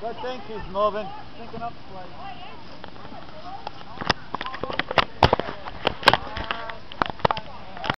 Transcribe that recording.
Good think he's moving. Thinking up play.